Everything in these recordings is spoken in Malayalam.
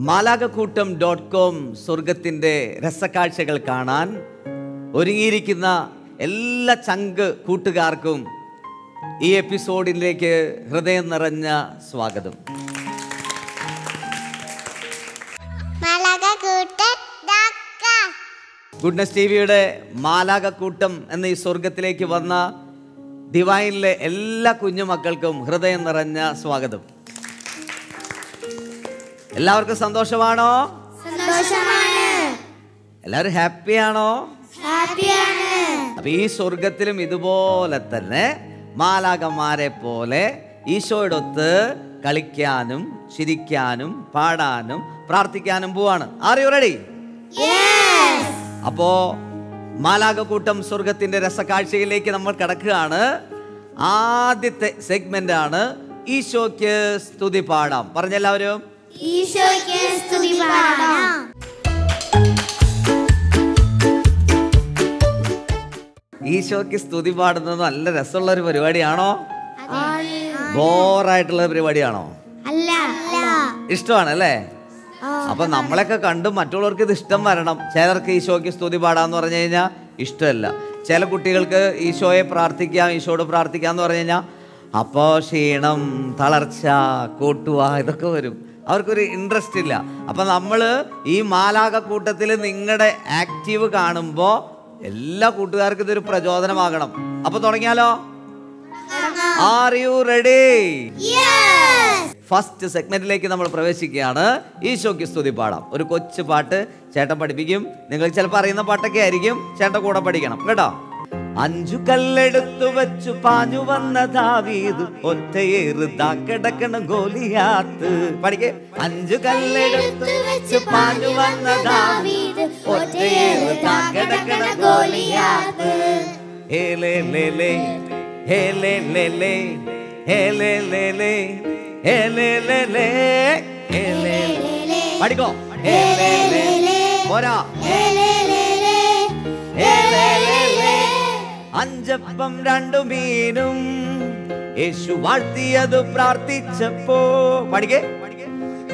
മാലാകക്കൂട്ടം ഡോട്ട് കോം സ്വർഗത്തിന്റെ രസക്കാഴ്ചകൾ കാണാൻ ഒരുങ്ങിയിരിക്കുന്ന എല്ലാ ചങ്ക് കൂട്ടുകാർക്കും ഈ എപ്പിസോഡിലേക്ക് ഹൃദയം നിറഞ്ഞ സ്വാഗതം. ഗുഡ്നസ് ടി വിയുടെ മാലാകക്കൂട്ടം എന്ന ഈ സ്വർഗത്തിലേക്ക് വന്ന ഡിവൈനിലെ എല്ലാ കുഞ്ഞുമക്കൾക്കും ഹൃദയം നിറഞ്ഞ സ്വാഗതം. എല്ലാവർക്കും സന്തോഷമാണോ? എല്ലാവരും ഹാപ്പി ഹാപ്പിയാണോ. അപ്പൊ ഈ സ്വർഗത്തിലും ഇതുപോലെ തന്നെ മാലാകന്മാരെ പോലെ ഈശോയോടൊത്ത് കളിക്കാനും ചിരിക്കാനും പാടാനും പ്രാർത്ഥിക്കാനും പോവാണ്. ആർ യു റെഡി അപ്പോ മാലാകക്കൂട്ടം സ്വർഗത്തിന്റെ രസകാഴ്ചയിലേക്ക് നമ്മൾ കിടക്കുകയാണ്. ആദ്യത്തെ സെഗ്മെന്റ് ആണ് ഈശോയ്ക്ക് സ്തുതി പാടാം. പറഞ്ഞെല്ലാവരും. ഈശോയ്ക്ക് സ്തുതി പാടാം. ഈശോയ്ക്ക് സ്തുതി പാടുന്നത് നല്ല രസമുള്ള ഒരു പരിപാടിയാണോ ബോറായിട്ടുള്ള പരിപാടിയാണോ? ഇഷ്ടമാണ് അല്ലേ അപ്പൊ നമ്മളെയൊക്കെ കണ്ട് മറ്റുള്ളവർക്ക് ഇത് ഇഷ്ടം വരണം. ചിലർക്ക് ഈശോയ്ക്ക് സ്തുതി പാടാന്ന് പറഞ്ഞു കഴിഞ്ഞാൽ ഇഷ്ടമല്ല. ചില കുട്ടികൾക്ക് ഈശോയെ പ്രാർത്ഥിക്കാം ഈശോയോട് പ്രാർത്ഥിക്കാം എന്ന് പറഞ്ഞു കഴിഞ്ഞാൽ അപ്പോൾ ക്ഷീണം തളർച്ച കൂട്ടുക ഇതൊക്കെ വരും. അവർക്കൊരു ഇൻട്രസ്റ്റ് ഇല്ല. അപ്പം നമ്മൾ ഈ മാലാക കൂട്ടത്തിൽ നിങ്ങളുടെ ആക്റ്റീവ് കാണുമ്പോൾ എല്ലാ കൂട്ടുകാർക്കും ഇതൊരു പ്രചോദനമാകണം. അപ്പൊ തുടങ്ങിയാലോ? ആർ യു റെഡി ഫസ്റ്റ് സെഗ്മെന്റിലേക്ക് നമ്മൾ പ്രവേശിക്കുകയാണ്. ഈശോയ്ക്ക് സ്തുതി പാടാം. ഒരു കൊച്ചു പാട്ട് ചേട്ടൻ പഠിപ്പിക്കും. നിങ്ങൾ ചിലപ്പോൾ അറിയുന്ന പാട്ടൊക്കെ ആയിരിക്കും. ചേട്ടൻ കൂടെ പഠിക്കണം. കേട്ടോ? അഞ്ചു കല്ലെടുത്തു വെച്ചു പാഞ്ഞു വന്ന ദാവീദ് ഒറ്റയേറുതാ കിടക്കണ ഗോലിയാത്ത്. പഠിക്കേ. അഞ്ചു കല്ലെടുത്തു വെച്ചു പാഞ്ഞു വന്ന ദാവീദ് ഒറ്റയേറുതാ കിടക്കണ ഗോലിയാത്ത്. ഏലേ ലേലേ ഹേലേ ഏലേ ഹേലേ ലേലേ ഏലേ ലേലേ ഹേലേ ഏലേ ലേ ലേ ഏലേ പഠിക്കോ. ലേലേ പോരാ. ലേലേ ലേ. അഞ്ചപ്പം രണ്ടു മീനും. യേശു വാഴ്ത്തിയത് പ്രാർത്ഥിച്ചപ്പോ. പഠിക്കേ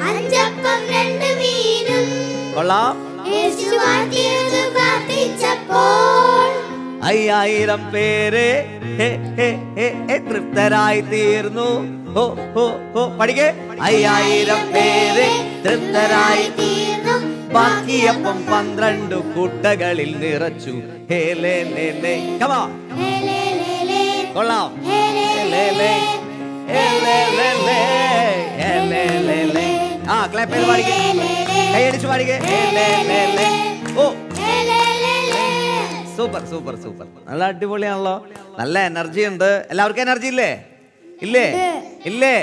അഞ്ചപ്പം രണ്ട് മീനും. കൊള്ളാം. യേശു വാഴ്ത്തിയത് പ്രാർത്ഥിച്ചപ്പോൾ അയ്യായിരം പേര് തൃപ്തരായി തീർന്നു. ഓ ഓ ഹോ. പഠിക്കേ അയ്യായിരം പേര് തൃപ്തരായി തീർന്നു. ബാക്കിയപ്പം പന്ത്രണ്ട് കുട്ടകളിൽ നിറച്ചു കൊള്ളാം ആ ക്ലാപ്പ് ചെയ്ത് പാടിക്കേ കൈയടിച്ച് പാടിക്കേ ഹേ ലേ ലേ ലേ ഓ സൂപ്പർ സൂപ്പർ സൂപ്പർ നല്ല അടിപൊളിയാണല്ലോ നല്ല എനർജി ഉണ്ട് എല്ലാവർക്കും എനർജി ഇല്ലേ ഇല്ലേ ഇല്ലേ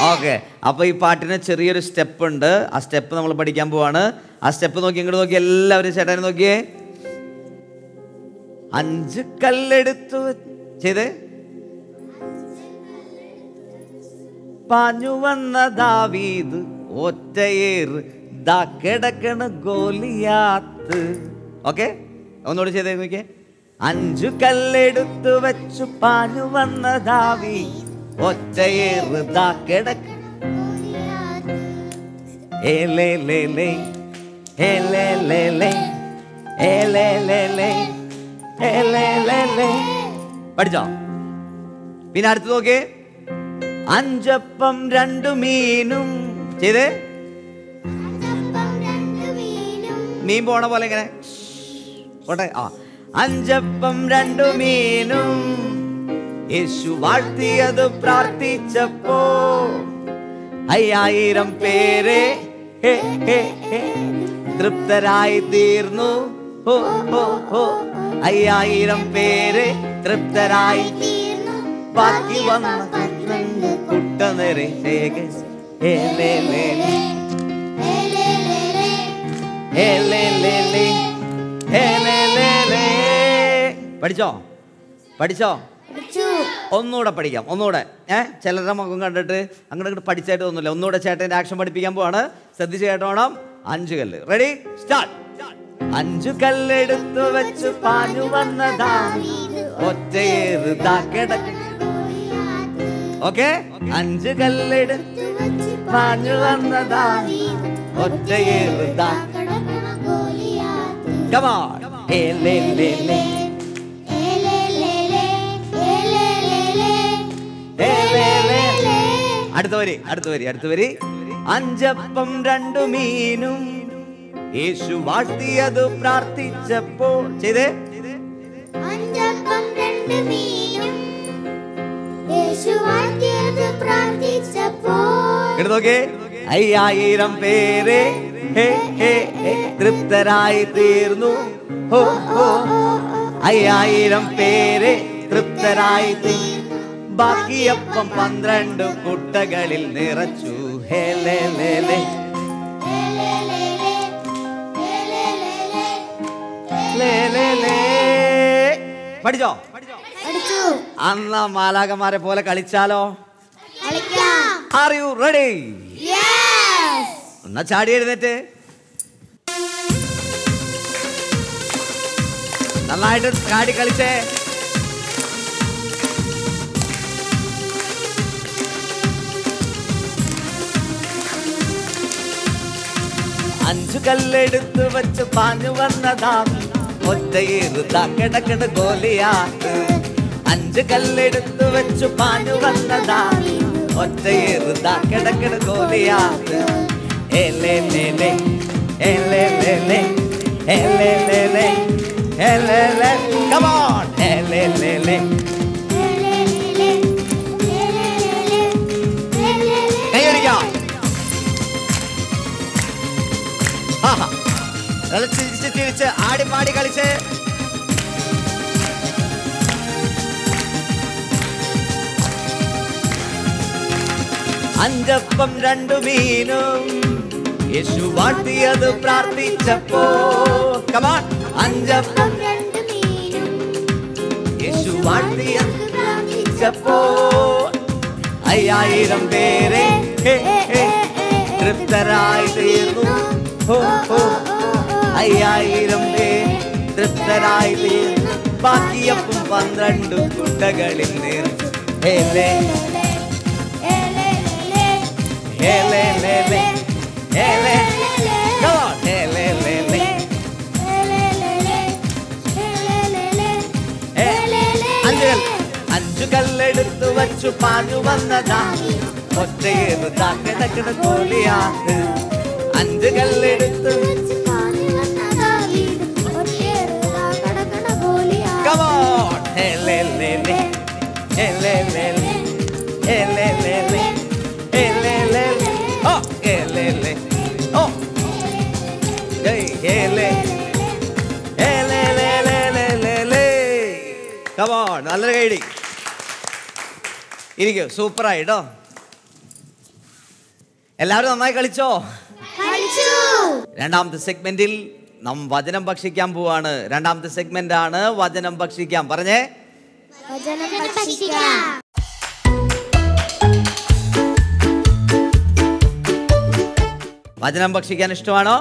ഓക്കെ. അപ്പൊ ഈ പാട്ടിന് ചെറിയൊരു സ്റ്റെപ്പ് ഉണ്ട്. ആ സ്റ്റെപ്പ് നമ്മൾ പഠിക്കാൻ പോവാണ്. ആ സ്റ്റെപ്പ് നോക്കി ഇങ്ങോട്ട് നോക്കി എല്ലാവരും ചേട്ടനെ നോക്കിയേ. അഞ്ച് കല്ലെടുത്തു ചെയ്തേ. പാഞ്ഞു വന്ന ദാവീദ് ഒറ്റയേറ്. ദാ കിടക്കണ ഗോലിയാത്ത്. ഓക്കെ? ഒന്നുകൂടി ചെയ്തേ നോക്കിയേ. അഞ്ചു കല്ലെടുത്തു വെച്ചു പാഞ്ഞു വന്ന ദാവി ഒറ്റയേറ് ദാ കിടക്ക പഠിച്ചോ? പിന്നെ അടുത്ത് നോക്കിയേ അഞ്ചപ്പം രണ്ടു മീനും. ചെയ്തേ? മീൻ പോണ പോലെ ഇങ്ങനെ. ആ. അഞ്ചപ്പം രണ്ടു മീനും. യേശു വാഴ്ത്തിയത് പ്രാർത്ഥിച്ചപ്പോ അയ്യായിരം പേരെ തൃപ്തരായി തീർന്നു. ഹോ, ഹോ, ഹോ. അയ്യായിരം പേരെ തൃപ്തരായി ബാക്കി വന്ന പന്ത്രണ്ട് ലേ. പഠിച്ചോ? പഠിച്ചോ. ഒന്നുകൂടെ പഠിക്കാം ഒന്നുകൂടെ. ഏ ചിലരുടെ മുഖം കണ്ടിട്ട് അങ്ങോട്ട് ഇങ്ങോട്ട് പഠിച്ചായിട്ട് ഒന്നുമില്ല ഒന്നുകൂടെ ചേട്ടന്റെ ആക്ഷൻ പഠിപ്പിക്കാൻ പോവാണ്. ശ്രദ്ധിച്ച് കേട്ടോണം അഞ്ച് കല്ല്. റെഡി സ്റ്റാർട്ട് അഞ്ചു കല്ലെടുത്തു വെച്ച് പാഞ്ഞു വന്നതാണ് കിടക്ക്. ഓക്കെ? അഞ്ചു കല്ലെടുത്ത് പാഞ്ഞു വന്നതാ. ഒറ്റയേറുതാ കമാ ലേ, ലേ, ലേ. അടുത്ത വരി അടുത്ത വരി അടുത്ത വരി. അഞ്ചപ്പം രണ്ടു മീനും. യേശു വാഴ്ത്തിയത് പ്രാർത്ഥിച്ചപ്പോൾ. ചെയ്തേ. അഞ്ചപ്പം രണ്ട് മീനും. യേശു വാഴ്ത്തിയത് പ്രാർത്ഥിച്ചപ്പോൾ. എടുത്ത് നോക്കേ അയ്യായിരം പേരെ തൃപ്തരായി തീർന്നു. ഹോ, ഹോ. അയ്യായിരം പേരെ തൃപ്തരായി തീർന്നു. ബാക്കിയപ്പം പന്ത്രണ്ട് കുട്ടകളിൽ നിറച്ചു. പഠിച്ചോ? അന്ന മാലാകന്മാരെ പോലെ കളിച്ചാലോ? ആർ യു റെഡി എന്നാ ചാടി എഴുന്നേറ്റ്. നന്നായിട്ട് ചാടി കളിച്ചേ. അഞ്ചു കല്ലെടുത്ത് വെച്ച് പാഞ്ഞു വന്നതാ. ഒറ്റയിരുതാ കിടക്കണ ഗോലിയാത്ത്. അഞ്ചു കല്ലെടുത്ത് വെച്ച് പാഞ്ഞു വന്നതാ. ഒറ്റയിരുതാ കിടക്കണ ഗോലിയാത്ത്. ഏലേ ലേ ലേ ഏലേ ലേ ലേ ഏലേ ലേ ലേ ഏലേ ലേ. ചിരിച്ച് ചിരിച്ച് ആടി പാടി കളിച്ച് അഞ്ചപ്പം രണ്ടു മീനും യേശു വാട്ടിയത് പ്രാർത്ഥിച്ചപ്പോ കമാൻ അഞ്ചപ്പം മീനും യേശു വാട്ടിയത് പ്രാർത്ഥിച്ചപ്പോ അയ്യായിരം പേരെ തൃപ്തരായി തീർന്നു ഹോ, ഹോ. അയ്യായിരം പേര് തൃപ്തരായി തീർന്നു ബാക്കിയപ്പം പന്ത്രണ്ട് കുട്ടകളിൽ നിറച്ചു ഹേ, ലേ, ഹേ, ലേ, ലേ, ലേ. ഹേ, ലേ. Come on. ഹേ, ലേ, ലേ, ലേ. ഹേ. അഞ്ച് കല്ല് അഞ്ചു കല്ലെടുത്തു വച്ചു പാഞ്ഞു വന്നതാ ഒറ്റയേത് കിടക്കിട കോലിയാത്ത് അഞ്ച് കല്ലെടുത്ത് Come ഇരിക്കൂ. സൂപ്പറായി കേട്ടോ എല്ലാവരും നന്നായി കളിച്ചോ? രണ്ടാമത്തെ സെഗ്മെന്റിൽ നാം വചനം ഭക്ഷിക്കാൻ പോവാണ്. രണ്ടാമത്തെ സെഗ്മെന്റ് ആണ് വചനം ഭക്ഷിക്കാം. പറഞ്ഞേ. വചനം ഭക്ഷിക്കാം. വചനം ഭക്ഷിക്കാൻ ഇഷ്ടമാണ്.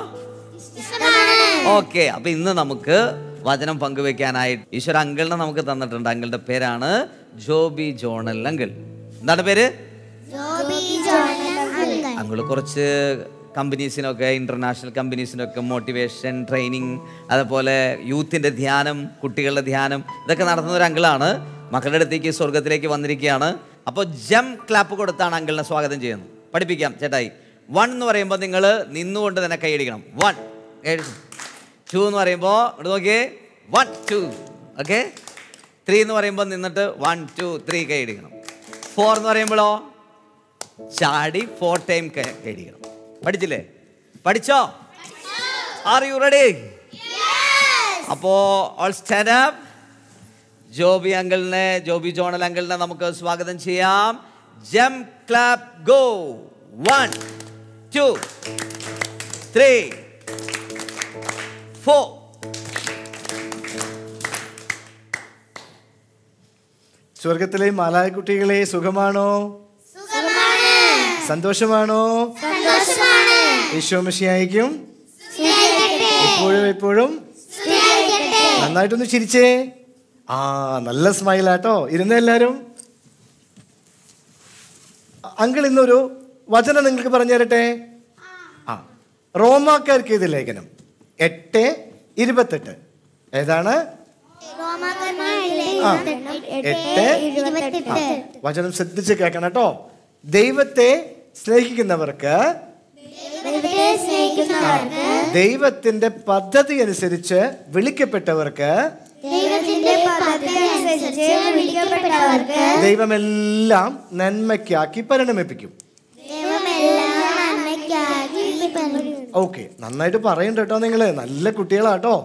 ഓക്കെ. അപ്പൊ ഇന്ന് നമുക്ക് വചനം പങ്കുവെക്കാനായിട്ട് ഈശ്വര അങ്കിളിനെ നമുക്ക് തന്നിട്ടുണ്ട്. അങ്കിളുടെ പേരാണ് ജോബി ജോണൽ അങ്കിൾ. എന്താണ് പേര്? അങ്കിൾ. കുറച്ച് കമ്പനീസിനൊക്കെ ഇന്റർനാഷണൽ കമ്പനീസിനൊക്കെ മോട്ടിവേഷൻ ട്രെയിനിങ് അതുപോലെ യൂത്തിന്റെ ധ്യാനം കുട്ടികളുടെ ധ്യാനം ഇതൊക്കെ നടത്തുന്ന ഒരു അങ്കിളാണ്. മക്കളുടെ അടുത്തേക്ക് സ്വർഗത്തിലേക്ക് വന്നിരിക്കുകയാണ്. അപ്പോൾ ജം ക്ലാപ്പ് കൊടുത്താണ് അങ്കിളിനെ സ്വാഗതം ചെയ്യുന്നത്. പഠിപ്പിക്കാം ചേട്ടായി. വൺ എന്ന് പറയുമ്പോൾ നിങ്ങൾ നിന്നുകൊണ്ട് തന്നെ കൈയടിക്കണം. വൺ ടു എന്ന് പറയുമ്പോൾ ഇവിടെ നോക്കിയേ. വൺ ടു ഓക്കെ ത്രീ എന്ന് പറയുമ്പോൾ നിന്നിട്ട് വൺ ടു ത്രീ കൈ അടിക്കണം ഫോർ എന്ന് പറയുമ്പോഴോ? ചാടി ഫോർ ടൈം കൈ അടിക്കണം പഠിച്ചില്ലേ? പഠിച്ചോ? ആർ യു റെഡി അപ്പോ ഓൾ സ്റ്റാൻഡ് അപ്പ് ജോബി അങ്കിളിനെ ജോബി ജോണൽ അങ്കിളിനെ നമുക്ക് സ്വാഗതം ചെയ്യാം. ജം clap go one two three സ്വർഗത്തിലെ മാലാകുട്ടികളെ സുഖമാണോ? സുഖമാണ്. സന്തോഷമാണോ? സ്നേഹിക്കട്ടെ എപ്പോഴും എപ്പോഴും നന്നായിട്ടൊന്ന് ചിരിച്ചേ. ആ നല്ല സ്മൈലാട്ടോ. ഇരുന്ന എല്ലാവരും അങ്കിൾ ഇന്നൊരു വചനം നിങ്ങൾക്ക് പറഞ്ഞു തരട്ടെ ആ. റോമാക്കാർക്ക് ഇത് ലേഖനം. എട്ട് ഇരുപത്തെട്ട്. ഏതാണ്? എട്ട് വചനം ശ്രദ്ധിച്ച് കേൾക്കണം കേട്ടോ. ദൈവത്തെ സ്നേഹിക്കുന്നവർക്ക് ദൈവത്തെ സ്നേഹിക്കുന്നവർക്ക് ദൈവത്തിന്റെ പദ്ധതി അനുസരിച്ച് വിളിക്കപ്പെട്ടവർക്ക് ദൈവമെല്ലാം നന്മയ്ക്കാക്കി പരിണമിപ്പിക്കും. ദൈവമെല്ലാം നന്മയ്ക്കാക്കി ഓക്കെ നന്നായിട്ട് പറയുന്നുണ്ട് കേട്ടോ നിങ്ങൾ നല്ല കുട്ടികളാട്ടോ.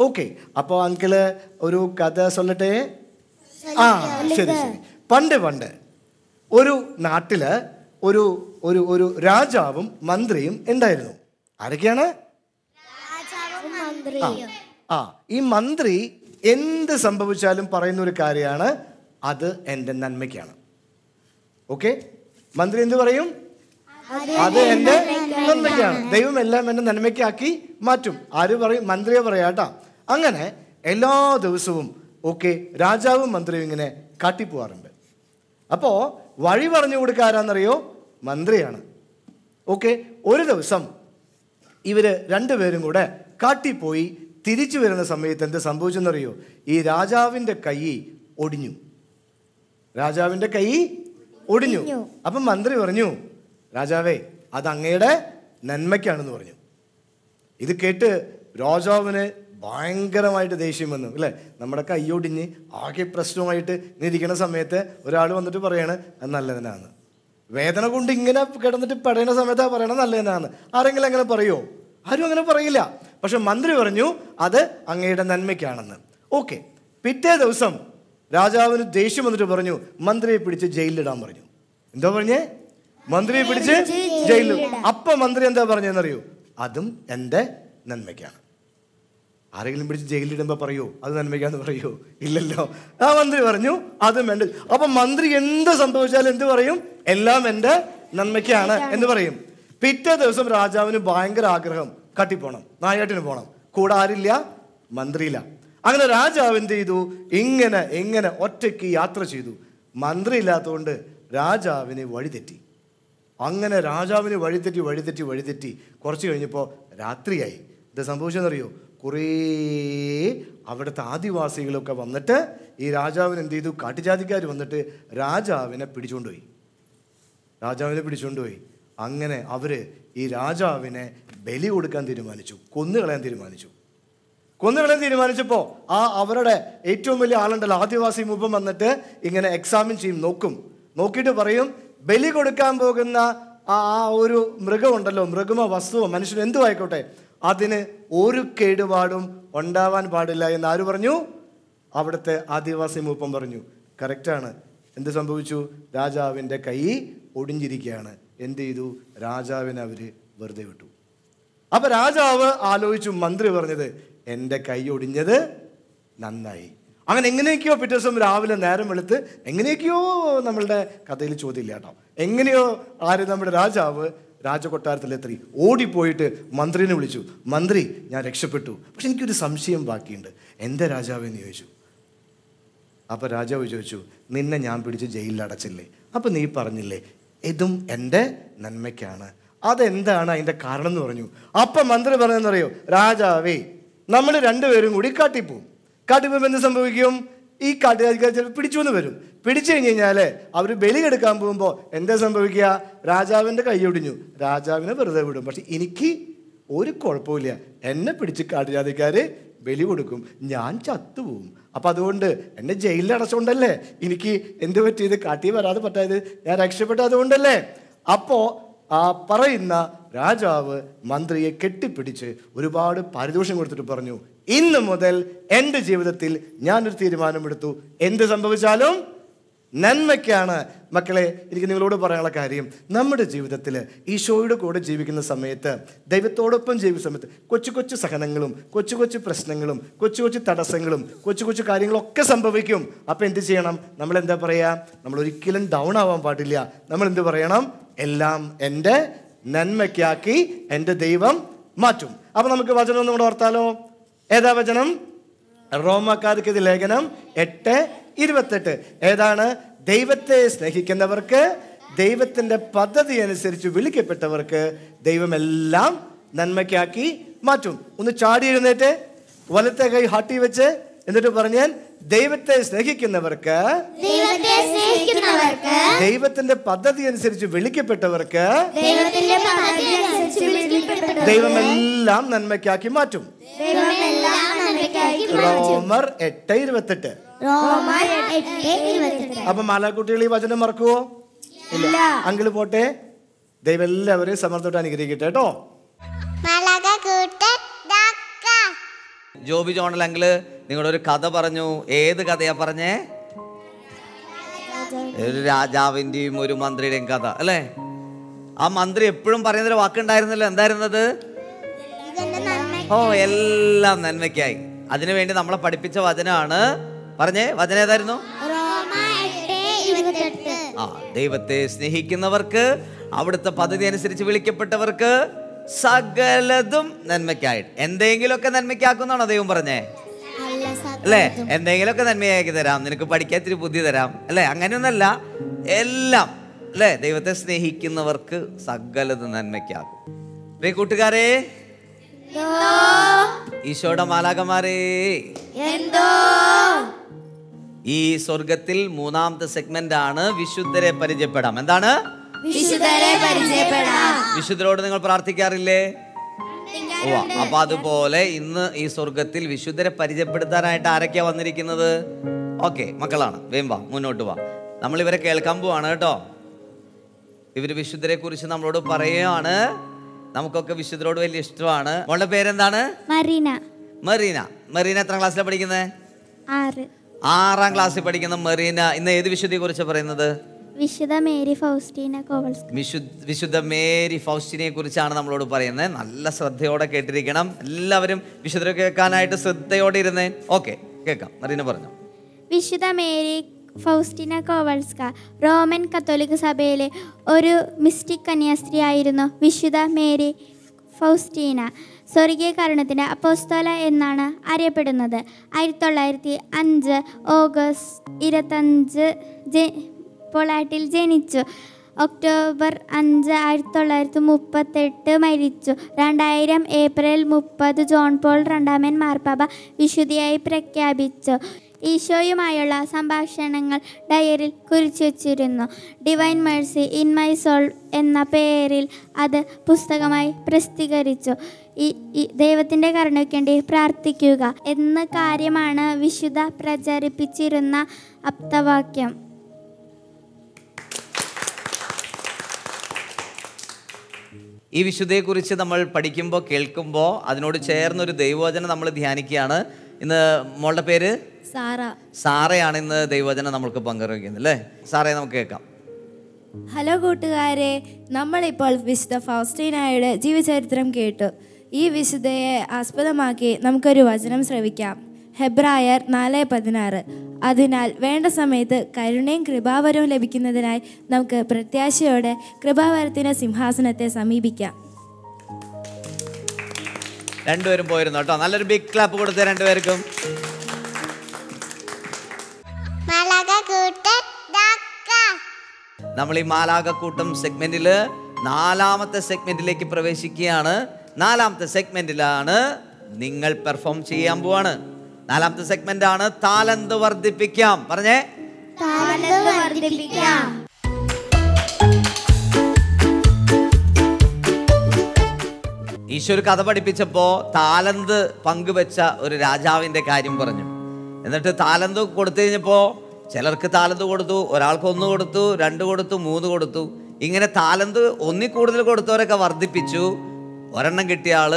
ഓക്കെ അപ്പോൾ അങ്കിൾ ഒരു കഥ സൊല്ലട്ടെ? ആ ശരി ശരി. പണ്ട് പണ്ട് ഒരു നാട്ടിൽ ഒരു ഒരു ഒരു രാജാവും മന്ത്രിയും ഉണ്ടായിരുന്നു. ആരൊക്കെയാണ്? രാജാവും ആ. മന്ത്രിയും. ആ ഈ മന്ത്രി എന്ത് സംഭവിച്ചാലും പറയുന്ന ഒരു കാര്യമാണ് അത് എന്റെ നന്മയ്ക്കാണ്. ഓക്കെ മന്ത്രി എന്ത് പറയും? അത് എന്റെ നന്മയ്ക്കാണ്. ദൈവം എല്ലാം എന്റെ നന്മയ്ക്കാക്കി മാറ്റും. ആര് പറയും? മന്ത്രിയെ പറയാട്ടാ അങ്ങനെ എല്ലാ ദിവസവും ഓക്കെ രാജാവും മന്ത്രിയും ഇങ്ങനെ കാട്ടിപ്പോവാറുണ്ട്. അപ്പോൾ വഴി പറഞ്ഞു കൊടുക്കുക ആരാന്നറിയോ മന്ത്രിയാണ്. ഓക്കെ? ഒരു ദിവസം ഇവർ രണ്ടുപേരും കൂടെ കാട്ടിപ്പോയി തിരിച്ചു വരുന്ന സമയത്ത് എന്ത് സംഭവിച്ചെന്നറിയോ? ഈ രാജാവിന്റെ കൈ ഒടിഞ്ഞു. രാജാവിന്റെ കൈ ഒടിഞ്ഞു. അപ്പം മന്ത്രി പറഞ്ഞു രാജാവേ അത് അങ്ങയുടെ നന്മയ്ക്കാണെന്ന് പറഞ്ഞു. ഇത് കേട്ട് രാജാവിന് ഭയങ്കരമായിട്ട് ദേഷ്യം വന്നു അല്ലേ? നമ്മുടെ കൈയൊടിഞ്ഞ് ആകെ പ്രശ്നമായിട്ട് ഇരിക്കുന്ന സമയത്ത് ഒരാൾ വന്നിട്ട് പറയാണ് അത് നല്ലതിനാണ് വേദന കൊണ്ട് ഇങ്ങനെ കിടന്നിട്ട് പെടയുന്ന സമയത്ത് പറയണത് നല്ലതിനാണ് ആരെങ്കിലും അങ്ങനെ പറയുമോ ആരും അങ്ങനെ പറയില്ല. പക്ഷെ മന്ത്രി പറഞ്ഞു അത് അങ്ങയുടെ നന്മയ്ക്കാണെന്ന്. ഓക്കെ. പിറ്റേ ദിവസം രാജാവിന് ദേഷ്യം വന്നിട്ട് പറഞ്ഞു മന്ത്രിയെ പിടിച്ച് ജയിലിലിടാൻ പറഞ്ഞു. എന്താ പറഞ്ഞേ? മന്ത്രിയെ പിടിച്ച് ജയിലിൽ അപ്പൊ മന്ത്രി എന്താ പറഞ്ഞെന്നറിയോ അതും എന്റെ നന്മയ്ക്കാണ്. ആരെങ്കിലും പിടിച്ച് ജയിലിലിടുമ്പോ പറയൂ അത് നന്മയ്ക്കാന്ന് പറയൂ. ഇല്ലല്ലോ. ആ മന്ത്രി പറഞ്ഞു അതും എന്റെ അപ്പൊ മന്ത്രി എന്ത് സംഭവിച്ചാലും എന്ത് പറയും? എല്ലാം എന്റെ നന്മയ്ക്കാണ് എന്ന് പറയും. പിറ്റേ ദിവസം രാജാവിന് ഭയങ്കര ആഗ്രഹം കട്ടിപ്പോണം നായാട്ടിന് പോണം. കൂടെ ആരില്ല? മന്ത്രിയില്ല. അങ്ങനെ രാജാവ് എന്ത് ചെയ്തു? ഇങ്ങനെ ഇങ്ങനെ ഒറ്റയ്ക്ക് യാത്ര ചെയ്തു. മന്ത്രി ഇല്ലാത്തതുകൊണ്ട് രാജാവിനെ വഴിതെറ്റി. അങ്ങനെ രാജാവിന് വഴിതെറ്റി വഴിതെറ്റി വഴിതെറ്റി കുറച്ച് കഴിഞ്ഞപ്പോൾ രാത്രിയായി. ഇത് സംഭവിച്ചെന്നറിയോ കുറേ അവിടുത്തെ ആദിവാസികളൊക്കെ വന്നിട്ട് ഈ രാജാവിന് എന്ത് ചെയ്തു? കാട്ടുജാതിക്കാർ വന്നിട്ട് രാജാവിനെ പിടിച്ചുകൊണ്ടുപോയി രാജാവിനെ പിടിച്ചുകൊണ്ടുപോയി അങ്ങനെ അവർ ഈ രാജാവിനെ ബലി കൊടുക്കാൻ തീരുമാനിച്ചു. കൊന്നുകളയാൻ തീരുമാനിച്ചു. കൊന്നുകളയാൻ തീരുമാനിച്ചപ്പോൾ ആ അവരുടെ ഏറ്റവും വലിയ ആളുണ്ടല്ലോ ആദിവാസി മുമ്പ് വന്നിട്ട് ഇങ്ങനെ എക്സാമിൻ ചെയ്യും നോക്കും. നോക്കിയിട്ട് പറയും ബലി കൊടുക്കാൻ പോകുന്ന ആ ആ ഒരു മൃഗമുണ്ടല്ലോ മൃഗമോ വസ്തുവോ മനുഷ്യനോ എന്തു ആയിക്കോട്ടെ അതിന് ഒരു കേടുപാടും ഉണ്ടാവാൻ പാടില്ല എന്ന് ആര് പറഞ്ഞു? അവിടുത്തെ ആദിവാസി മൂപ്പം പറഞ്ഞു. കറക്റ്റാണ് എന്ത് സംഭവിച്ചു? രാജാവിന്റെ കൈ ഒടിഞ്ഞിരിക്കുകയാണ്. എന്ത് ചെയ്തു? രാജാവിനെ അവർ വെറുതെ വിട്ടു. അപ്പം രാജാവ് ആലോചിച്ചു മന്ത്രി പറഞ്ഞത് എന്റെ കൈ ഒടിഞ്ഞത് നന്നായി. അങ്ങനെ എങ്ങനെയൊക്കെയോ പിറ്റേ ദിവസം രാവിലെ നേരം വെളുത്ത് എങ്ങനെയൊക്കെയോ നമ്മളുടെ കഥയിൽ ചോദ്യമില്ല കേട്ടോ. എങ്ങനെയോ ആര് നമ്മുടെ രാജാവ് രാജകൊട്ടാരത്തിലെത്തി ഓടിപ്പോയിട്ട് മന്ത്രിനെ വിളിച്ചു. മന്ത്രി ഞാൻ രക്ഷപ്പെട്ടു. പക്ഷെ എനിക്കൊരു സംശയം ബാക്കിയുണ്ട്. എന്റെ രാജാവ് എന്ന് ചോദിച്ചു. അപ്പൊ രാജാവ് ചോദിച്ചു നിന്നെ ഞാൻ പിടിച്ച് ജയിലിൽ അടച്ചില്ലേ? അപ്പൊ നീ പറഞ്ഞില്ലേ ഇതും എന്റെ നന്മയ്ക്കാണ്. അതെന്താണ് അതിന്റെ കാരണം എന്ന് പറഞ്ഞു. അപ്പൊ മന്ത്രി പറഞ്ഞതെന്നറിയോ? രാജാവേ നമ്മൾ രണ്ടുപേരും കൂടി കാട്ടിപ്പോവും. കാട്ടിപ്പോകുമ്പോൾ എന്ത് സംഭവിക്കും. ഈ കാട്ടുകാരിക്കാർ ചിലപ്പോൾ പിടിച്ചു എന്ന് വരും. പിടിച്ചു കഴിഞ്ഞ് കഴിഞ്ഞാൽ അവർ ബലി എടുക്കാൻ പോകുമ്പോൾ എന്താ സംഭവിക്കുക? രാജാവിന്റെ കൈ ഒടിഞ്ഞു. രാജാവിനെ വെറുതെ വിടും. പക്ഷെ എനിക്ക് ഒരു കുഴപ്പമില്ല എന്നെ പിടിച്ച് കാട്ടുജാതിക്കാർ ബലി കൊടുക്കും. ഞാൻ ചത്തുപോകും. അപ്പം അതുകൊണ്ട് എന്നെ ജയിലിൽ അടച്ചുകൊണ്ടല്ലേ എനിക്ക് എന്ത് പറ്റിയത്? കാട്ടി വരാതെ പറ്റായത് ഞാൻ രക്ഷപ്പെട്ടതുകൊണ്ടല്ലേ അപ്പോൾ ആ പറയുന്ന രാജാവ് മന്ത്രിയെ കെട്ടിപ്പിടിച്ച് ഒരുപാട് പാരിതോഷം കൊടുത്തിട്ട് പറഞ്ഞു. ഇന്ന് മുതൽ എന്റെ ജീവിതത്തിൽ ഞാനൊരു തീരുമാനമെടുത്തു. എന്ത് സംഭവിച്ചാലും നന്മയ്ക്കാണ്. മക്കളെ എനിക്ക് നിങ്ങളോട് പറയാനുള്ള കാര്യം. നമ്മുടെ ജീവിതത്തിൽ ഈശോയുടെ കൂടെ ജീവിക്കുന്ന സമയത്ത് ദൈവത്തോടൊപ്പം ജീവിക്കുന്ന സമയത്ത് കൊച്ചു കൊച്ചു സഹനങ്ങളും കൊച്ചു കൊച്ചു പ്രശ്നങ്ങളും കൊച്ചു കൊച്ചു തടസ്സങ്ങളും കൊച്ചു കൊച്ചു കാര്യങ്ങളൊക്കെ സംഭവിക്കും. അപ്പം എന്ത് ചെയ്യണം? നമ്മൾ എന്താ പറയുക നമ്മൾ ഒരിക്കലും ഡൗൺ ആവാൻ പാടില്ല. നമ്മൾ എന്ത് പറയണം? എല്ലാം എന്റെ നന്മയ്ക്കാക്കി എന്റെ ദൈവം മാറ്റും. അപ്പം നമുക്ക് വചനം ഒന്നും കൂടെ ഓർത്താലോ? ഏതാ വചനം? റോമക്കാർക്ക് ലേഖനം എട്ട് ഇരുപത്തെട്ട്. ഏതാണ്? ദൈവത്തെ സ്നേഹിക്കുന്നവർക്ക് ദൈവത്തിന്റെ പദ്ധതി അനുസരിച്ച് വിളിക്കപ്പെട്ടവർക്ക് ദൈവമെല്ലാം നന്മയ്ക്കാക്കി മാറ്റും. ഒന്ന് ചാടി എഴുന്നേറ്റ് വലത്തെ കൈ ഹാട്ടി വെച്ച് എന്നിട്ട് പറഞ്ഞാൽ ദൈവത്തെ സ്നേഹിക്കുന്നവർക്ക് ദൈവത്തെ സ്നേഹിക്കുന്നവർക്ക് ദൈവത്തിന്റെ പദ്ധതി അനുസരിച്ച് വിളിക്കപ്പെട്ടവർക്ക് ദൈവത്തിന്റെ പദ്ധതി വിളിക്കപ്പെട്ടവർക്ക് ദൈവമെല്ലാം നന്മയ്ക്കാക്കി മാറ്റും. റോമർ എട്ട് ഇരുപത്തെട്ട്. അപ്പൊ മാലാക്കുട്ടികൾ ഈ വചനം മറക്കുവോ? ഇല്ല. അങ്കിൾ പോട്ടെ. ദൈവം എല്ലാവരെയും സമർത്ഥമായിട്ട് അനുഗ്രഹിക്കട്ടെ കൂട്ട്. ജോബി ജോണൽ അങ്കിൾ നിങ്ങളുടെ ഒരു കഥ പറഞ്ഞു. ഏത് കഥയാ പറഞ്ഞേ? ഒരു രാജാവിന്റെയും ഒരു മന്ത്രിയുടെയും കഥ അല്ലേ? ആ മന്ത്രി എപ്പോഴും പറയുന്നൊരു വാക്കുണ്ടായിരുന്നല്ലോ. എന്തായിരുന്നത്? ഓ എല്ലാം നന്മയ്ക്കായി. അതിനുവേണ്ടി നമ്മളെ പഠിപ്പിച്ച വചനമാണ്. പറഞ്ഞേ വചനം ഏതായിരുന്നു? ആ ദൈവത്തെ സ്നേഹിക്കുന്നവർക്ക് അവിടുത്തെ പദ്ധതി അനുസരിച്ച് വിളിക്കപ്പെട്ടവർക്ക് സകലതും നന്മയ്ക്കായിട്ട്. എന്തെങ്കിലുമൊക്കെ നന്മയ്ക്കാക്കുന്നാണോ ദൈവം പറഞ്ഞേ? അല്ല അല്ലേ? എന്തെങ്കിലുമൊക്കെ നന്മയാക്കി തരാം. നിനക്ക് പഠിക്കാൻ ഇത്തിരി ബുദ്ധി തരാം. അല്ലേ? അങ്ങനെയൊന്നല്ല. എല്ലാം. അല്ലേ? ദൈവത്തെ സ്നേഹിക്കുന്നവർക്ക് സകലതും നന്മയ്ക്കാകും പ്രിയ കൂട്ടുകാരെ. ഈശോയുടെ മാലാകമാരേ ഈ സ്വർഗത്തിൽ മൂന്നാമത്തെ സെഗ്മെന്റ് ആണ് വിശുദ്ധരെ പരിചയപ്പെടാം. എന്താണ്? വിശുദ്ധരെ പരിചയപ്പെടാം. വിശുദ്ധരോട് നിങ്ങൾ പ്രാർത്ഥിക്കാറില്ലേ? ഓ അപ്പൊ അതുപോലെ ഇന്ന് ഈ സ്വർഗത്തിൽ വിശുദ്ധരെ പരിചയപ്പെടുത്താനായിട്ട് ആരൊക്കെയാ വന്നിരിക്കുന്നത്? ഓക്കെ മക്കളാണ്. വേം വാ മുന്നോട്ട് വാ. നമ്മൾ ഇവരെ കേൾക്കാൻ പോവാണ് കേട്ടോ. ഇവർ വിശുദ്ധരെ കുറിച്ച് നമ്മളോട് പറയുകയാണ്. നമുക്കൊക്കെ വിശുദ്ധരോട് വലിയ ഇഷ്ടമാണ്. മോളുടെ പേരെന്താണ്? മറീന. മെറീന. മെറീന എത്ര ക്ലാസ്സിലാണ് പഠിക്കുന്നത് ആറ്. ആറാം ക്ലാസ്സിൽ പഠിക്കുന്ന മെറീന ഇന്ന് ഏത് വിശുദ്ധിയെ കുറിച്ച് പറയുന്നത്? വിശുദ്ധ മേരി ഫൗസ്റ്റീന കോവൽസ്ക വിശുദ്ധ വിശുദ്ധ മേരി ഫൗസ്റ്റിനെ കുറിച്ചാണ് നമ്മളോട് പറയുന്നത്. നല്ല ശ്രദ്ധയോടെ കേട്ടിരിക്കണം. എല്ലാവരും വിശുദ്ധരെ കേൾക്കാനായിട്ട് ശ്രദ്ധയോടെ ഇരുന്നേ. ഓക്കെ കേൾക്കാം. മറീന പറഞ്ഞു. വിശുദ്ധ Mary Faustina Kowalska Roman Catholic സഭയിലെ ഒരു മിസ്റ്റിക് കന്യാസ്ത്രീ ആയിരുന്നു വിശുദ്ധ മേരി ഫൗസ്റ്റീന. സ്വർഗീയ കരുണത്തിന്റെ അപ്പോസ്തോല എന്നാണ് അറിയപ്പെടുന്നത്. ആയിരത്തി തൊള്ളായിരത്തി അഞ്ച് ഓഗസ്റ്റ് ഇരുപത്തഞ്ച് പൊളാട്ടിൽ ജനിച്ചു. ഒക്ടോബർ അഞ്ച് ആയിരത്തി തൊള്ളായിരത്തി മുപ്പത്തെട്ട് മരിച്ചു. രണ്ടായിരം ഏപ്രിൽ മുപ്പത് ജോൺ പോൾ രണ്ടാമൻ മാർപ്പാപ്പ വിശുദ്ധിയായി പ്രഖ്യാപിച്ചു. ഈശോയുമായുള്ള സംഭാഷണങ്ങൾ ഡയറിൽ കുറിച്ചു വച്ചിരുന്നു. Divine mercy in my soul എന്ന പേരിൽ അത് പുസ്തകമായി പ്രസിദ്ധീകരിച്ചു. ഈ ദൈവത്തിന്റെ കരുണയ്ക്ക് വേണ്ടി പ്രാർത്ഥിക്കുക എന്ന കാര്യമാണ് വിശുദ്ധ പ്രചരിപ്പിച്ചിരുന്ന അപ്തവാക്യം. ഈ വിശുദ്ധയെക്കുറിച്ച് നമ്മൾ പഠിക്കുമ്പോൾ കേൾക്കുമ്പോൾ അതിനോട് ചേർന്നൊരു ദൈവവചനം നമ്മൾ ധ്യാനിക്കുകയാണ്. ഇന്ന് മോളുടെ പേര്? സാറ. സാറയാണ് ഇന്ന് ദൈവവചനം നമ്മൾക്ക് പങ്കുവയ്ക്കുന്നത് അല്ലേ? സാറേ നമുക്ക് കേൾക്കാം. ഹലോ കൂട്ടുകാരെ നമ്മളിപ്പോൾ വിശുദ്ധ ഫൗസ്റ്റീനായുടെ ജീവചരിത്രം കേട്ടു. ഈ വിശുദ്ധയെ ആസ്പദമാക്കി നമുക്കൊരു വചനം ശ്രവിക്കാം. ഹെബ്രായർ നാല് പതിനാറ്. അതിനാൽ വേണ്ട സമയത്ത് കരുണയും കൃപാവരവും ലഭിക്കുന്നതിനായി നമുക്ക് പ്രത്യാശയോടെ കൃപാവരത്തിന്റെ സിംഹാസനത്തെ സമീപിക്കാം. രണ്ടുപേരും പോയിരുന്നു കേട്ടോ. നല്ലൊരു ബിഗ് ക്ലാപ്പ് കൊടുത്ത രണ്ടുപേർക്കും. നമ്മൾ ഈ മാലാകക്കൂട്ടം സെഗ്മെന്റിൽ നാലാമത്തെ സെഗ്മെന്റിലേക്ക് പ്രവേശിക്കുകയാണ്. നാലാമത്തെ സെഗ്മെന്റിലാണ് നിങ്ങൾ പെർഫോം ചെയ്യാൻ പോവാണ്. നാലാമത്തെ സെഗ്മെന്റ് ആണ് താലന്ത് വർദ്ധിപ്പിക്കാം. പറഞ്ഞേ? ഈശോ ഒരു കഥ പഠിപ്പിച്ചപ്പോ താലന്ത് പങ്കുവെച്ച ഒരു രാജാവിന്റെ കാര്യം പറഞ്ഞു. എന്നിട്ട് താലന്ത് കൊടുത്തു കഴിഞ്ഞപ്പോ ചിലർക്ക് താലന്ത് കൊടുത്തു ഒരാൾക്ക് ഒന്ന് കൊടുത്തു രണ്ട് കൊടുത്തു മൂന്ന് കൊടുത്തു. ഇങ്ങനെ താലന്ത് ഒന്നി കൂടുതൽ കൊടുത്തവരൊക്കെ വർദ്ധിപ്പിച്ചു. ഒരെണ്ണം കിട്ടിയ ആൾ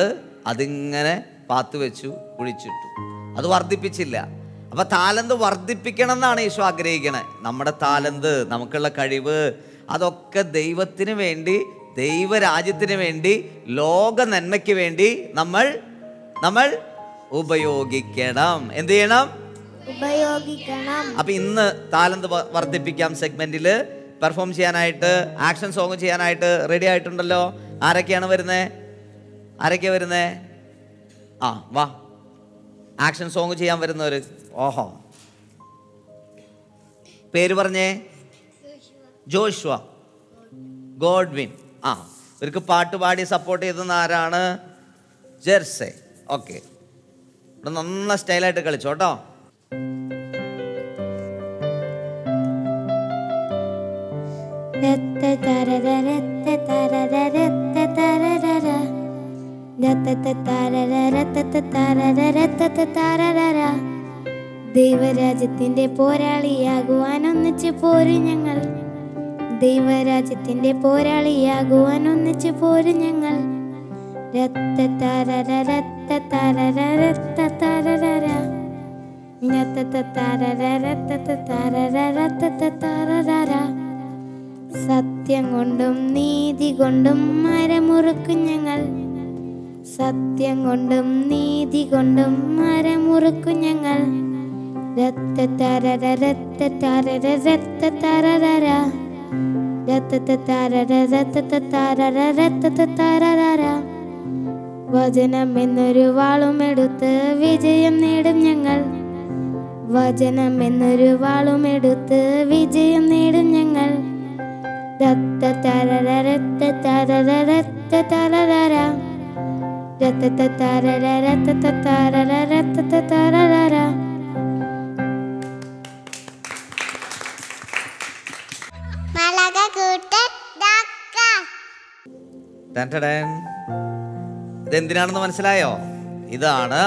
അതിങ്ങനെ പാത്തു വെച്ചു കുഴിച്ചിട്ടു. അത് വർദ്ധിപ്പിച്ചില്ല. അപ്പോൾ താലന്ത് വർദ്ധിപ്പിക്കണം എന്നാണ് ഈശോ ആഗ്രഹിക്കണേ. നമ്മുടെ താലന്ത് നമുക്കുള്ള കഴിവ് അതൊക്കെ ദൈവത്തിന് വേണ്ടി ദൈവരാജ്യത്തിന് വേണ്ടി ലോക നന്മയ്ക്ക് വേണ്ടി നമ്മൾ നമ്മൾ ഉപയോഗിക്കണം. എന്ത് ചെയ്യണം? ഉപയോഗിക്കണം. അപ്പൊ ഇന്ന് താലന്ത് വർദ്ധിപ്പിക്കാം സെഗ്മെന്റിൽ പെർഫോം ചെയ്യാനായിട്ട് ആക്ഷൻ സോങ് ചെയ്യാനായിട്ട് റെഡി ആയിട്ടുണ്ടല്ലോ. ആരൊക്കെയാണ് വരുന്നത് ആരൊക്കെയാണ് വരുന്നത് ആ വാ. ആക്ഷൻ സോങ് ചെയ്യാൻ വരുന്നവർ ഓഹോ. പേര് പറഞ്ഞേ? ജോഷ്വ. ഗോഡ്വിൻ. ആ ഇവർക്ക് പാട്ട് പാടി സപ്പോർട്ട് ചെയ്തെന്ന് ആരാണ്? ജെർസെ. ഓക്കെ ഇവിടെ നന്ന സ്റ്റൈലായിട്ട് കളിച്ചു കേട്ടോ. ദൈവരാജ്യത്തിന്റെ പോരാളിയാകുവാൻ ഒന്നിച്ച് പോരും ഞങ്ങൾ ദൈവരാജ്യത്തിന്റെ പോരാളിയാകുവാൻ ഒന്നിച്ച് പോരും ഞങ്ങൾ സത്യം കൊണ്ടും നീതി കൊണ്ടും മരമുറുക്കും ഞങ്ങൾ സത്യം കൊണ്ടും നീതി കൊണ്ടും മരമുറുക്കും ഞങ്ങൾ. രത്തതാരര രത്തതാരര രത്തതാരര വചനം എന്നൊരു വാളും എടുത്ത് വിജയം നേടും ഞങ്ങൾ. വചനം എന്നൊരു വാളും എടുത്ത് വിജയം നേടും ഞങ്ങൾ. രത്തതാരര രത്തതാരര രത്തതാരര രത്തതാരര ഇതെന്തിനാണെന്ന് മനസ്സിലായോ? ഇതാണ്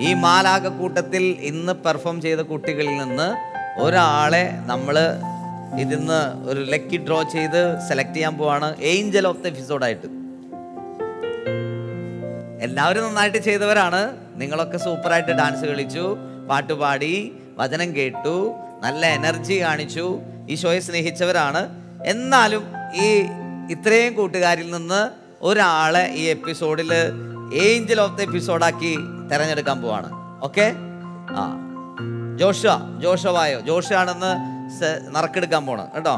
ഈ മാലാക കൂട്ടത്തിൽ ഇന്ന് പെർഫോം ചെയ്ത കുട്ടികളിൽ നിന്ന് ഒരാളെ നമ്മൾ ഇതിന്ന് ഒരു ലക്കി ഡ്രോ ചെയ്ത് സെലക്ട് ചെയ്യാൻ പോവാണ് ഏഞ്ചൽ ഓഫ് ദ എപ്പിസോഡായിട്ട്. എല്ലാവരും നന്നായിട്ട് ചെയ്തവരാണ്. നിങ്ങളൊക്കെ സൂപ്പറായിട്ട് ഡാൻസ് കളിച്ചു പാട്ടുപാടി വചനം കേട്ടു നല്ല എനർജി കാണിച്ചു ഈ ഷോയെ സ്നേഹിച്ചവരാണ്. എന്നാലും ഈ ഇത്രയും കൂട്ടുകാരിൽ നിന്ന് ഒരാളെ ഈ എപ്പിസോഡിൽ ഏഞ്ചൽ ഓഫ് ദ എപ്പിസോഡാക്കി തിരഞ്ഞെടുക്കാൻ പോവാണ്. ഓക്കെ ആ. ജോഷ ജോഷവായോ ജോഷ ആണെന്ന് നറക്കെടുക്കാൻ പോണം. കേട്ടോ?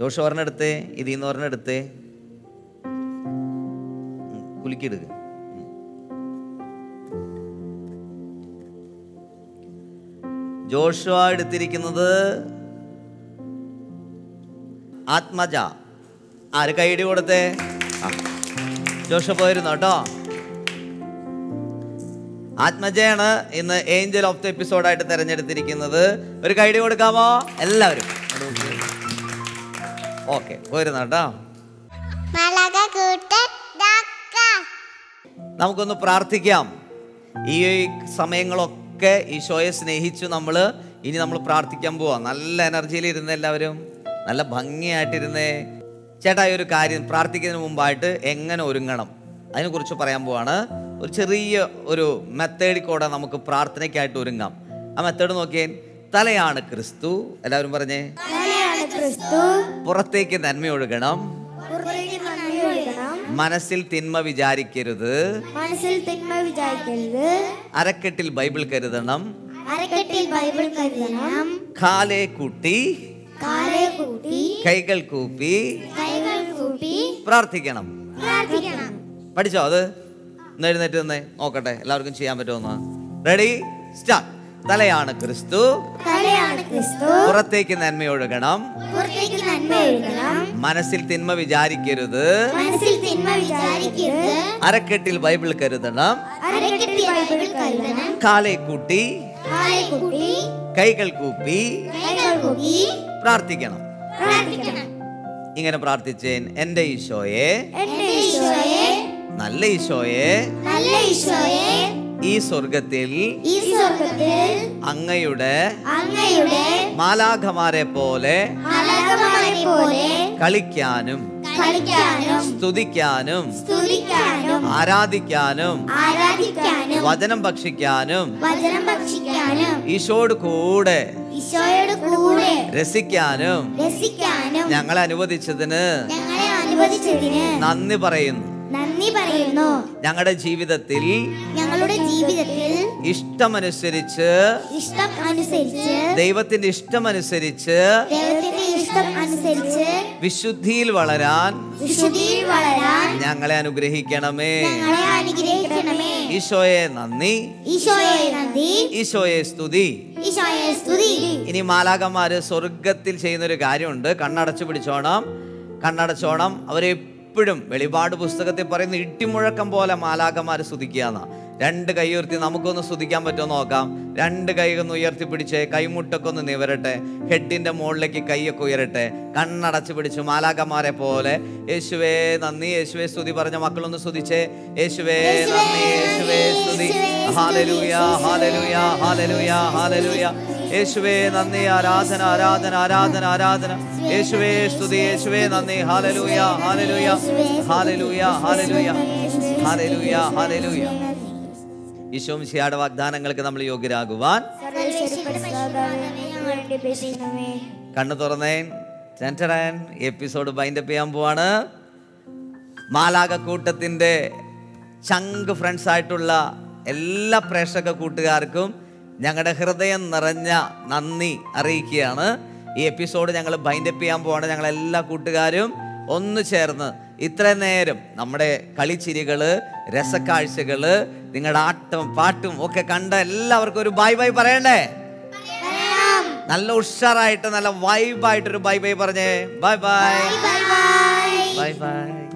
ജോഷ ഒരെണ്ണെടുത്തേ ഇതിന്ന് ഒരെണ്ണെടുത്തേ കുലുക്കിയെടുക്ക് ജോഷുവ എടുത്തിരിക്കുന്നത് ആത്മജ. ആര് കൈയടി കൊടുത്തെ? ജോഷ പോയിരുന്നു കേട്ടോ. ആത്മജയാണ് ഇന്ന് ഏഞ്ചൽ ഓഫ് ദ എപ്പിസോഡായിട്ട് തിരഞ്ഞെടുത്തിരിക്കുന്നത്. ഒരു കൈഡി കൊടുക്കാമോ? എല്ലാവരും. ഓക്കെ പോയിരുന്നു കേട്ടോ. നമുക്കൊന്ന് പ്രാർത്ഥിക്കാം. ഈ സമയങ്ങളൊക്കെ ഈശോയെ സ്നേഹിച്ചു നമ്മൾ ഇനി നമ്മൾ പ്രാർത്ഥിക്കാൻ പോവാം. നല്ല എനർജിയിൽ ഇരുന്ന എല്ലാവരും. നല്ല ഭംഗിയായിട്ടിരുന്നേ. ചേട്ടാ ഈ ഒരു കാര്യം പ്രാർത്ഥിക്കുന്നതിന് മുമ്പായിട്ട് എങ്ങനെ ഒരുങ്ങണം? അതിനെക്കുറിച്ച് പറയാൻ പോവാണ്. ഒരു ചെറിയ ഒരു മെത്തേഡിൽ കൂടെ നമുക്ക് പ്രാർത്ഥനയ്ക്കായിട്ട് ഒരുങ്ങാം. ആ മെത്തേഡ് നോക്കിയേ. തലയാണ് ക്രിസ്തു. എല്ലാവരും പറഞ്ഞേ. പുറത്തേക്ക് നന്മ ഒഴുകണം. മനസ്സിൽ തിന്മ വിചാരിക്കരുത്. മനസ്സിൽ തിന്മ വിചാരിക്കരുത്. അരക്കെട്ടിൽ ബൈബിൾ കരുതണം. അരക്കെട്ടിൽ ബൈബിൾ കരുതണം. കാലേ കൂട്ടി. കാലേ കൂട്ടി. കൈകൾ കൂപ്പി. കൈകൾ കൂപ്പി. പ്രാർത്ഥിക്കണം. പ്രാർത്ഥിക്കണം. പഠിച്ചോ അത്? എഴുന്നേറ്റ് നിന്നേ നോക്കട്ടെ. എല്ലാവർക്കും ചെയ്യാൻ പറ്റുമെന്ന് റെഡി സ്റ്റാർട്ട് തലയാണ് ക്രിസ്തു. പുറത്തേക്ക് നന്മ ഒഴുകണം. പുറത്തേക്ക് നന്മ ഒഴുകണം. മനസ്സിൽ തിന്മ വിചാരിക്കരുത്. അരക്കെട്ടിൽ ബൈബിൾ കരുതണം. കാലേ കൂട്ടി. കൈകൾ കൂപ്പി. പ്രാർത്ഥിക്കണം. ഇങ്ങനെ പ്രാർത്ഥിച്ചേൻ എന്റെ ഈശോയെ. നല്ല ഈശോയെ. നല്ല ഈശോയെ. ഈ സ്വർഗത്തിൽ അങ്ങയുടെ അങ്ങയുടെ മാലാഖമാരെ പോലെ കളിക്കാനും സ്തുതിക്കാനും ആരാധിക്കാനും വചനം ഭക്ഷിക്കാനും ഈശോട് കൂടെ രസിക്കാനും രസിക്കാനും ഞങ്ങളെ അനുവദിച്ചതിന് ഞങ്ങളെ അനുവദിച്ചതിന് നന്ദി പറയുന്നു. നന്ദി പറയുന്നു. ഞങ്ങളുടെ ജീവിതത്തിൽ ഞങ്ങളുടെ ജീവിതത്തിൽ ഇഷ്ടമനുസരിച്ച് ഇഷ്ടം അനുസരിച്ച് ദൈവത്തിന്റെ ഇഷ്ടമനുസരിച്ച് ദൈവത്തിന്റെ ഇഷ്ടം അനുസരിച്ച് വിശുദ്ധിയിൽ വളരാൻ വിശുദ്ധിയിൽ വളരാൻ ഞങ്ങളെ അനുഗ്രഹിക്കണമേ. ഞങ്ങളെ അനുഗ്രഹിക്കണമേ. ഈശോയെ നന്ദി. ഈശോയെ നന്ദി. ഈശോയെ സ്തുതി. ഈശോയെ സ്തുതി. ഇനി മാലാകന്മാര് സ്വർഗത്തിൽ ചെയ്യുന്ന ഒരു കാര്യമുണ്ട്. കണ്ണടച്ചു പിടിച്ചോണം. കണ്ണടച്ചോണം. അവരെ എപ്പോഴും വെളിപാട് പുസ്തകത്തിൽ പറയുന്ന ഇട്ടിമുഴക്കം പോലെ മാലാകന്മാര് സ്തുതിക്കുകയെന്നാ. രണ്ട് കൈ ഉയർത്തി നമുക്കൊന്ന് സ്തുതിക്കാൻ പറ്റുമോ നോക്കാം. രണ്ട് കൈ ഒന്ന് ഉയർത്തി പിടിച്ച് കൈമുട്ടൊക്കെ ഒന്ന് നിവരട്ടെ. ഹെഡിന്റെ മുകളിലേക്ക് കൈയൊക്കെ ഉയരട്ടെ. കണ്ണടച്ചു പിടിച്ച് മാലാകന്മാരെ പോലെ. യേശുവേ നന്ദി. യേശുവേ സ്തുതി പറഞ്ഞ മക്കളൊന്ന് സ്തുതിച്ചേ. യേശുവേ നന്ദി. യേശുവേ സ്തുതി. യേശുവേ നന്ദി. ആരാധന ആരാധന ആരാധന ആരാധന. യേശുവേ സ്തുതി. യേശുവേ നന്ദി. Hallelujah hallelujah. Hallelujah hallelujah. Hallelujah ഹാലലൂയ. ഈശോ വാഗ്ദാനങ്ങൾക്ക് നമ്മൾ യോഗ്യരാകുവാൻ കണ്ണു തുറന്നേ. ചെന്ററാൻ എപ്പിസോഡ് ബൈൻഡപ്പ് ചെയ്യാൻ പോവാണ്. മാലാക കൂട്ടത്തിന്റെ ചങ്ക് ഫ്രണ്ട്സ് ആയിട്ടുള്ള എല്ലാ പ്രേക്ഷക കൂട്ടുകാർക്കും ഞങ്ങളുടെ ഹൃദയം നിറഞ്ഞ നന്ദി അറിയിക്കുകയാണ്. ഈ എപ്പിസോഡ് ഞങ്ങൾ ബൈൻഡപ്പ് ചെയ്യാൻ പോവാണ്. ഞങ്ങളെല്ലാ കൂട്ടുകാരും ഒന്ന് ചേർന്ന് ഇത്ര നേരം നമ്മുടെ കളിച്ചിരികൾ രസക്കാഴ്ചകൾ നിങ്ങളുടെ ആട്ടം പാട്ടും ഒക്കെ കണ്ട എല്ലാവർക്കും ഒരു ബൈ ബൈ പറയണ്ടേ? നല്ല ഉഷാറായിട്ട് നല്ല വൈബായിട്ടൊരു ബൈ ബൈ പറഞ്ഞേ. Bye bye. Bye bye.